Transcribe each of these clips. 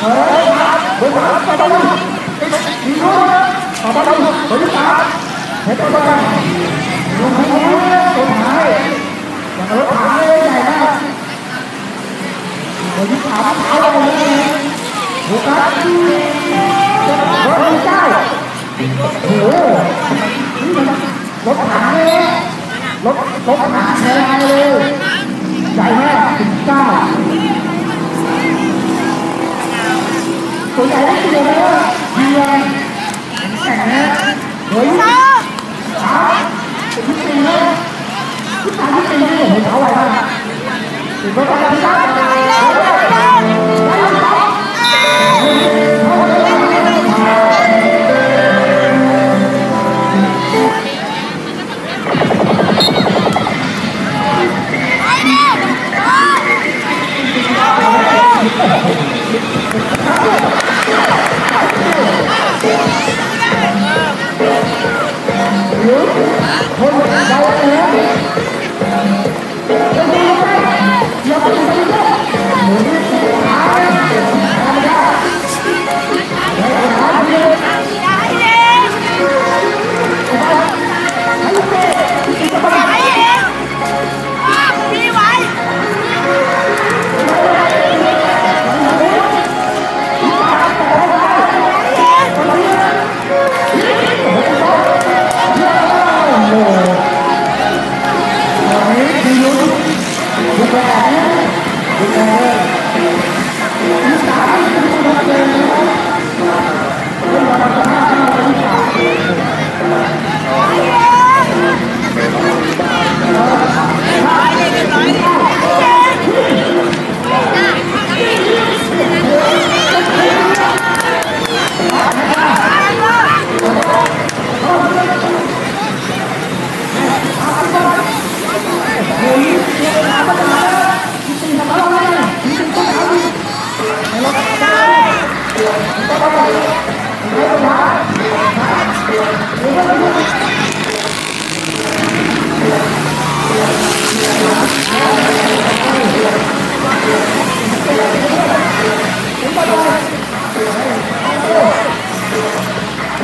รถถังเลยใหญ่มากถึงเก้า của giải đấu thi đấu Dion sẵn với đó cũng tin đó chúng ta biết tin đó thì bảo vệ ba thì có cái đó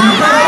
Yeah.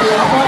Yeah.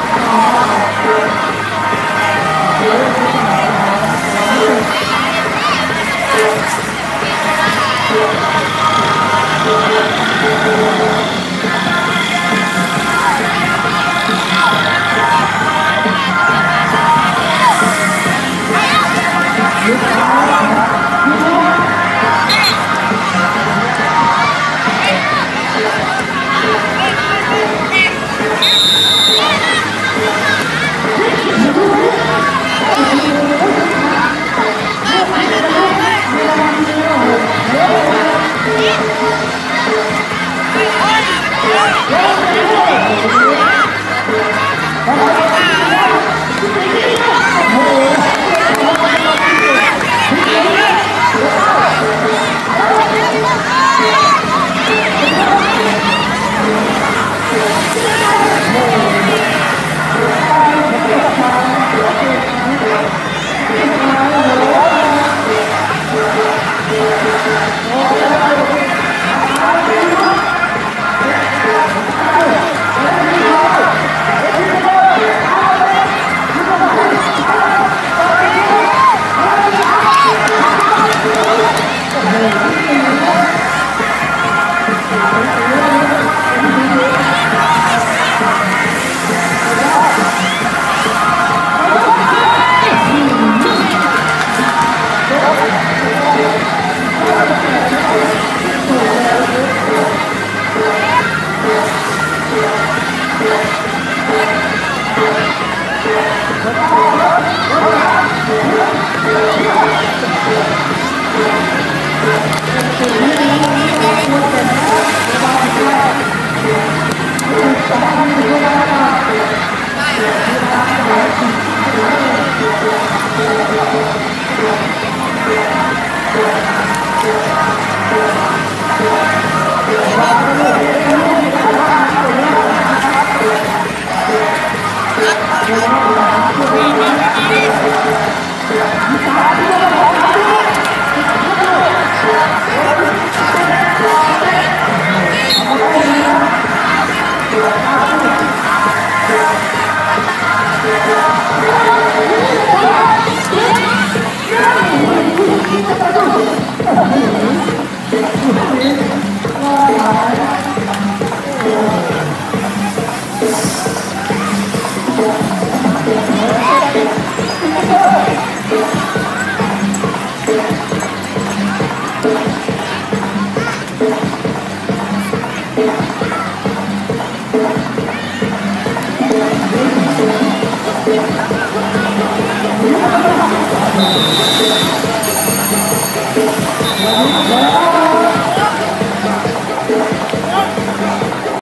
Come on.